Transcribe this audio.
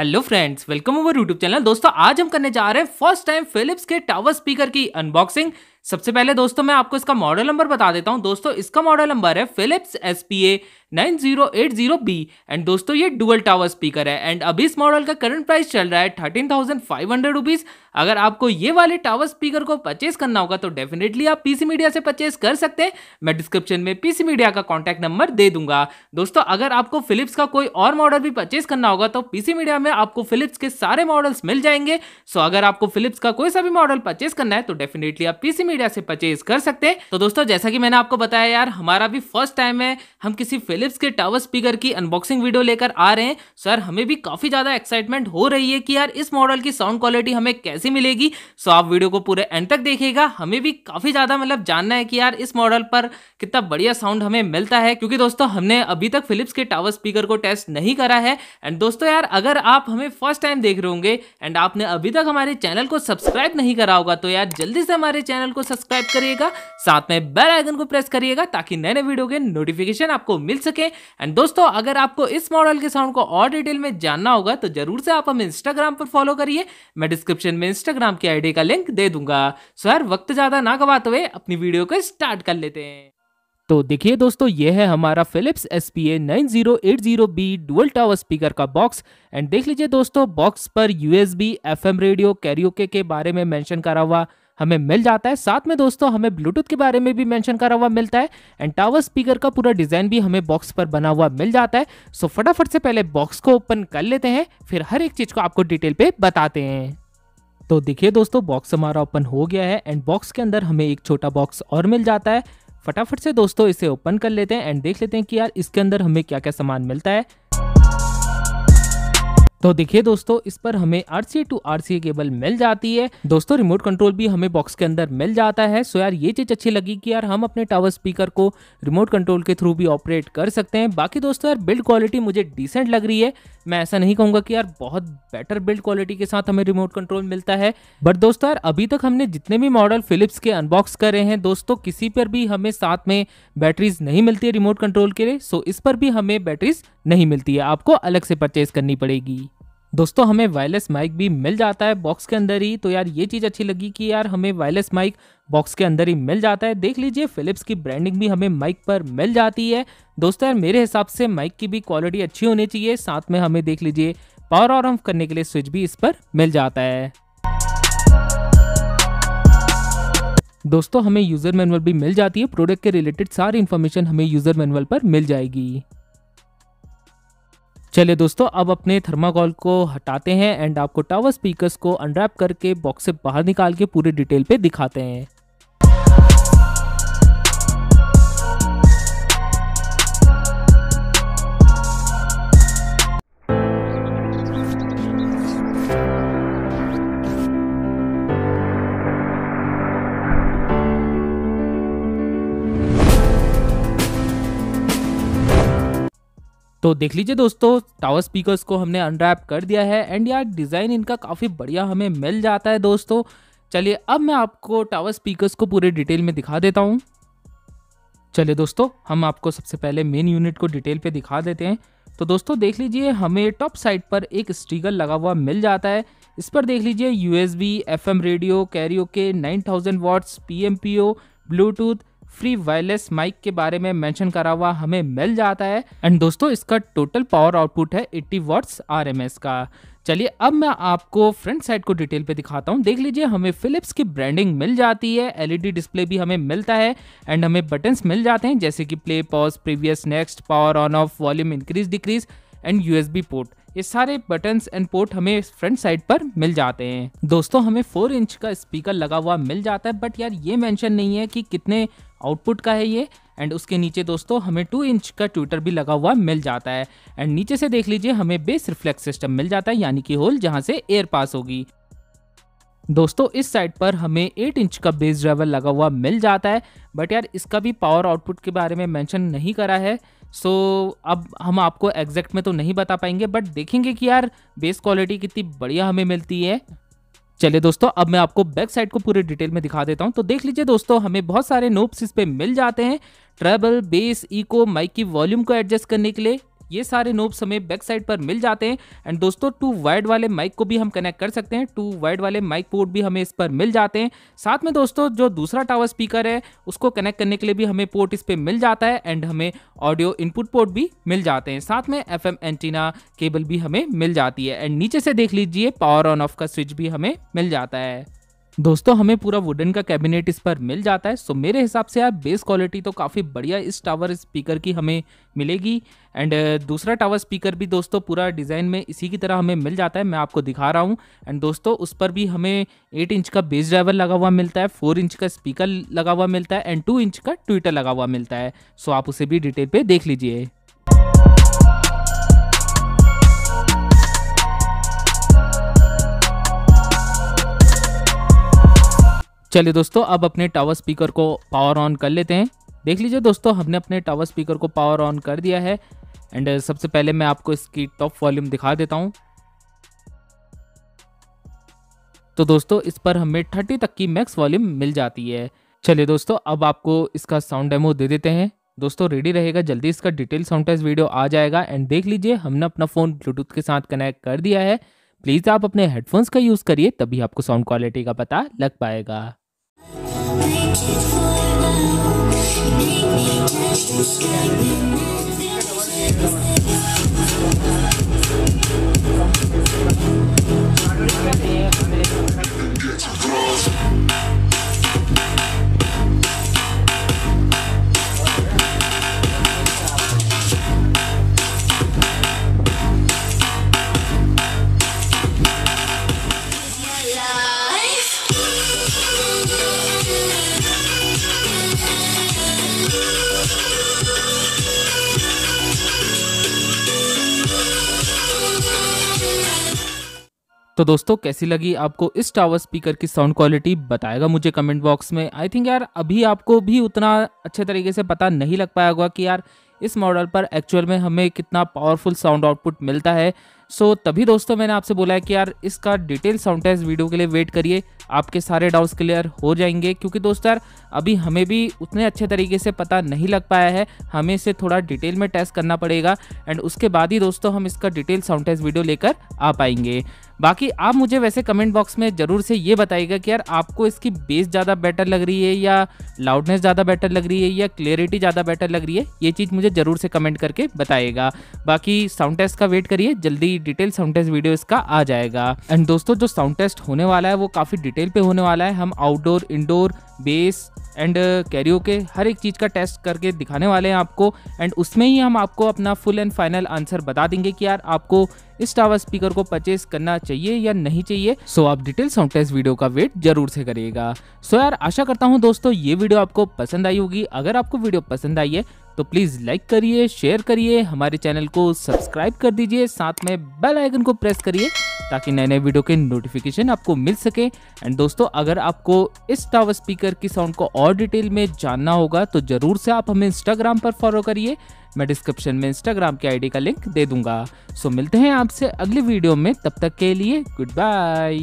Hello friends welcome over YouTube channel दोस्तों, आज हम करने जा रहे हैं फ़र्स्ट टाइम फिलिप्स के टावर स्पीकर की अनबॉक्सिंग सबसे पहले दोस्तों मैं आपको इसका मॉडल नंबर बता देता हूँ। दोस्तों, इसका मॉडल नंबर है Philips S P A nine zero eight zero B. And दोस्तों, ये डुअल टावर स्पीकर है। एंड अभी इस मॉडल का करंट प्राइस चल रहा है thirteen thousand five hundred rupees अगर आपको ये वाले टावर स्पीकर को परचेज करना होगा तो डेफिनेटली आप पीसी मीडिया से परचेज कर सकते हैं। मैं डिस्क्रिप्शन में पीसी मीडिया का कॉन्टैक्ट नंबर दे दूँगा। दोस्तों, अगर आपको फिलिप्स का कोई और मॉडल भी परचेज करना होगा तो पीसी मीडिया में आपको फिलिप्स के सारे मॉडल्स मिल जाएँगे। सो अगर आपको फिलिप्स का कोई सा भी मॉडल परचेज करना है तो डेफिनेटली आप पीसी मीडिया से परचेज कर सकते हैं। तो दोस्तों, जैसा कि मैंने आपको बताया यार, हमारा भी फ़र्स्ट टाइम है हम किसी फिलिप्स के टावर स्पीकर की अनबॉक्सिंग वीडियो लेकर आ रहे हैं। सर, हमें भी काफ़ी ज़्यादा एक्साइटमेंट हो रही है कि यार, इस मॉडल की साउंड क्वालिटी हमें कैसी मिलेगी। सो आप वीडियो को पूरे एंड तक देखिएगा। हमें भी काफ़ी ज़्यादा मतलब जानना है कि यार, इस मॉडल पर कितना बढ़िया साउंड हमें मिलता है। क्योंकि दोस्तों, हमने अभी तक फिलिप्स के टावर स्पीकर को टेस्ट नहीं करा है। एंड दोस्तों यार, अगर आप हमें फ़र्स्ट टाइम देख रहे होंगे एंड आपने अभी तक हमारे चैनल को सब्सक्राइब नहीं करा होगा तो यार, जल्दी से हमारे चैनल को सब्सक्राइब करिएगा। साथ में बेल आइकन को प्रेस करिएगा ताकि नए नए वीडियो के नोटिफिकेशन आपको मिल सके। एंड दोस्तों, अगर आपको इस मॉडल के साउंड को और डिटेल में जानना होगा तो ज़रूर से आप हमें इंस्टाग्राम पर फॉलो करिए। मैं डिस्क्रिप्शन में इंस्टाग्राम की आईडी का लिंक दे दूँगा। सर वक्त ज़्यादा ना गवाते हुए, अपनी वीडियो को स्टार्ट कर लेते हैं। तो देखिए दोस्तों ये है हमारा Philips S P A nine zero eight zero B dual tower speaker का बॉक्स एंड देख लीजिए दोस्तों बॉक्स पर यूएसबी एफएम रेडियो कैरियोके के बारे में मेंशन करा हुआ। हमें मिल जाता है। साथ में दोस्तों, हमें ब्लूटूथ के बारे में भी मेंशन करा हुआ मिलता है एंड टावर स्पीकर का पूरा डिज़ाइन भी हमें बॉक्स पर बना हुआ मिल जाता है। सो फटाफट से पहले बॉक्स को ओपन कर लेते हैं, फिर हर एक चीज़ को आपको डिटेल पे बताते हैं। तो देखिए दोस्तों बॉक्स हमारा ओपन हो गया है एंड बॉक्स के अंदर हमें एक छोटा बॉक्स और मिल जाता है। फटाफट से दोस्तों इसे ओपन कर लेते हैं एंड देख लेते हैं कि यार इसके अंदर हमें क्या क्या सामान मिलता है। तो देखिए दोस्तों, इस पर हमें R C to R C cable मिल जाती है। दोस्तों रिमोट कंट्रोल भी हमें बॉक्स के अंदर मिल जाता है। सो यार, ये चीज़ अच्छी लगी कि यार हम अपने टावर स्पीकर को रिमोट कंट्रोल के थ्रू भी ऑपरेट कर सकते हैं। बाकी दोस्तों, यार बिल्ड क्वालिटी मुझे डिसेंट लग रही है। मैं ऐसा नहीं कहूँगा कि यार बहुत बेटर बिल्ड क्वालिटी के साथ हमें रिमोट कंट्रोल मिलता है बट दोस्तों यार, अभी तक हमने जितने भी मॉडल फिलिप्स के अनबॉक्स करे हैं, दोस्तों किसी पर भी हमें साथ में बैटरीज नहीं मिलती है रिमोट कंट्रोल के लिए सो इस पर भी हमें बैटरीज नहीं मिलती है। आपको अलग से परचेज करनी पड़ेगी। दोस्तों, हमें वायरलेस माइक भी मिल जाता है बॉक्स के अंदर ही। तो यार, ये चीज़ अच्छी लगी कि यार हमें वायरलेस माइक बॉक्स के अंदर ही मिल जाता है। देख लीजिए फिलिप्स की ब्रांडिंग भी हमें माइक पर मिल जाती है। दोस्तों, यार, मेरे हिसाब से माइक की भी क्वालिटी अच्छी होनी चाहिए। साथ में हमें देख लीजिए पावर और ऑफ़ करने के लिए स्विच भी इस पर मिल जाता है। दोस्तों, हमें यूज़र मैनुअल भी मिल जाती है। प्रोडक्ट के रिलेटेड सारी इन्फॉर्मेशन हमें यूज़र मैनुअल पर मिल जाएगी। चलिए दोस्तों, अब अपने थर्माकोल को हटाते हैं एंड आपको टावर स्पीकर्स को अनरैप करके बॉक्स से बाहर निकाल के पूरे डिटेल पे दिखाते हैं। तो देख लीजिए दोस्तों टावर स्पीकर्स को हमने अनरैप कर दिया है एंड यार डिज़ाइन इनका काफ़ी बढ़िया हमें मिल जाता है दोस्तों। चलिए अब मैं आपको टावर स्पीकर्स को पूरे डिटेल में दिखा देता हूँ। चलिए दोस्तों, हम आपको सबसे पहले मेन यूनिट को डिटेल पे दिखा देते हैं। तो दोस्तों, देख लीजिए, हमें टॉप साइड पर एक स्टीकर लगा हुआ मिल जाता है। इस पर देख लीजिए U S B F M radio karaoke के nine thousand watts P M P O Bluetooth free wireless mic के बारे में मेंशन करा हुआ हमें मिल जाता है। एंड दोस्तों, इसका टोटल पावर आउटपुट है 80 वॉट्स आरएमएस का। चलिए, अब मैं आपको फ्रंट साइड को डिटेल पे दिखाता हूँ। देख लीजिए, हमें फिलिप्स की ब्रांडिंग मिल जाती है। एलईडी डिस्प्ले भी हमें मिलता है। एंड हमें बटन्स मिल जाते हैं, जैसे कि play pause previous next power on off volume increase decrease and USB port ये सारे बटन्स एंड पोर्ट हमें फ्रंट साइड पर मिल जाते हैं। दोस्तों, हमें फोर इंच का स्पीकर लगा हुआ मिल जाता है बट यार ये मेंशन नहीं है कि कितने आउटपुट का है ये। एंड उसके नीचे दोस्तों, हमें टू इंच का ट्विटर भी लगा हुआ मिल जाता है। एंड नीचे से देख लीजिए, हमें बेस रिफ्लेक्स सिस्टम मिल जाता है, यानी कि होल जहाँ से एयर पास होगी। दोस्तों इस साइड पर हमें 8 इंच का बेस ड्राइवर लगा हुआ मिल जाता है बट यार इसका भी पावर आउटपुट के बारे में मेंशन नहीं करा है सो so, अब हम आपको एग्जैक्ट में तो नहीं बता पाएँगे बट देखेंगे कि यार बेस क्वालिटी कितनी बढ़िया हमें मिलती है। चलिए दोस्तों अब मैं आपको बैक साइड को पूरे डिटेल में दिखा देता हूँ तो देख लीजिए दोस्तों हमें बहुत सारे नोब्स इस पर मिल जाते हैं ट्रेबल बेस इको माइक की वॉल्यूम को एडजस्ट करने के लिए। ये सारे नोब्स हमें बैक साइड पर मिल जाते हैं। एंड दोस्तों टू वाइड वाले माइक को भी हम कनेक्ट कर सकते हैं। टू वाइड वाले माइक पोर्ट भी हमें इस पर मिल जाते हैं। साथ में दोस्तों, जो दूसरा टावर स्पीकर है, उसको कनेक्ट करने के लिए भी हमें पोर्ट इस पर मिल जाता है। एंड हमें ऑडियो इनपुट पोर्ट भी मिल जाते हैं। साथ में एफएम एंटीना केबल भी हमें मिल जाती है। एंड नीचे से देख लीजिए पावर ऑन ऑफ़ का स्विच भी हमें मिल जाता है। दोस्तों, हमें पूरा वुडन का कैबिनेट इस पर मिल जाता है। सो मेरे हिसाब से यार बेस क्वालिटी तो काफ़ी बढ़िया इस टावर स्पीकर की हमें मिलेगी। एंड दूसरा टावर स्पीकर भी दोस्तों, पूरा डिज़ाइन में इसी की तरह हमें मिल जाता है। मैं आपको दिखा रहा हूँ। एंड दोस्तों, उस पर भी हमें एट इंच का बेस ड्राइवर लगा हुआ मिलता है फोर इंच का स्पीकर लगा हुआ मिलता है एंड टू इंच का ट्विटर लगा हुआ मिलता है। सो आप उसे भी डिटेल पर देख लीजिए। चलिए दोस्तों, अब अपने टावर स्पीकर को पावर ऑन कर लेते हैं। देख लीजिए दोस्तों, हमने अपने टावर स्पीकर को पावर ऑन कर दिया है। एंड सबसे पहले मैं आपको इसकी टॉप वॉल्यूम दिखा देता हूँ। तो दोस्तों, इस पर हमें 30 तक की मैक्स वॉल्यूम मिल जाती है। चलिए दोस्तों, अब आपको इसका साउंड डेमो दे देते हैं। दोस्तों रेडी रहेगा, जल्दी इसका डिटेल साउंड टेस्ट वीडियो आ जाएगा। एंड देख लीजिए, हमने अपना फ़ोन ब्लूटूथ के साथ कनेक्ट कर दिया है। प्लीज़ आप अपने हेडफोन्स का यूज़ करिए, तभी आपको साउंड क्वालिटी का पता लग पाएगा। Thank you. तो दोस्तों कैसी लगी आपको इस टावर स्पीकर की साउंड क्वालिटी बताएगा मुझे कमेंट बॉक्स में। आई थिंक यार अभी आपको भी उतना अच्छे तरीके से पता नहीं लग पाया होगा कि यार इस मॉडल पर एक्चुअल में हमें कितना पावरफुल साउंड आउटपुट मिलता है। सो so, तभी दोस्तों मैंने आपसे बोला है कि यार इसका डिटेल साउंड टेस्ट वीडियो के लिए वेट करिए। आपके सारे डाउट्स क्लियर हो जाएँगे। क्योंकि दोस्तों यार अभी हमें भी उतने अच्छे तरीके से पता नहीं लग पाया है। हमें इसे थोड़ा डिटेल में टेस्ट करना पड़ेगा। एंड उसके बाद ही दोस्तों हम इसका डिटेल साउंड टेस्ट वीडियो लेकर आ पाएँगे। बाकी आप मुझे वैसे कमेंट बॉक्स में ज़रूर से ये बताइएगा कि यार आपको इसकी बेस ज़्यादा बेटर लग रही है या लाउडनेस ज़्यादा बेटर लग रही है या क्लियरिटी ज़्यादा बेटर लग रही है, ये चीज़ मुझे ज़रूर से कमेंट करके बताइएगा। बाकी साउंड टेस्ट का वेट करिए, जल्दी डिटेल साउंड टेस्ट वीडियो इसका आ जाएगा। एंड दोस्तों, जो साउंड टेस्ट होने वाला है, वो काफ़ी डिटेल पे होने वाला है। हम outdoor indoor bass and karaoke के हर एक चीज़ का टेस्ट करके दिखाने वाले हैं आपको। एंड उसमें ही हम आपको अपना फुल एंड फाइनल आंसर बता देंगे कि यार आपको इस टावर स्पीकर को परचेज करना चाहिए या नहीं चाहिए सो आप डिटेल साउंड टेस्ट वीडियो का वेट ज़रूर से करिएगा। सो यार, आशा करता हूँ दोस्तों, ये वीडियो आपको पसंद आई होगी। अगर आपको वीडियो पसंद आई है तो प्लीज़ लाइक करिए शेयर करिए, हमारे चैनल को सब्सक्राइब कर दीजिए, साथ में बेल आइकन को प्रेस करिए, ताकि नए नए वीडियो के नोटिफिकेशन आपको मिल सके। एंड दोस्तों, अगर आपको इस टावर स्पीकर की साउंड को और डिटेल में जानना होगा तो ज़रूर से आप हमें इंस्टाग्राम पर फॉलो करिए। मैं डिस्क्रिप्शन में इंस्टाग्राम के आईडी का लिंक दे दूँगा। सो मिलते हैं आपसे अगली वीडियो में। तब तक के लिए गुड बाय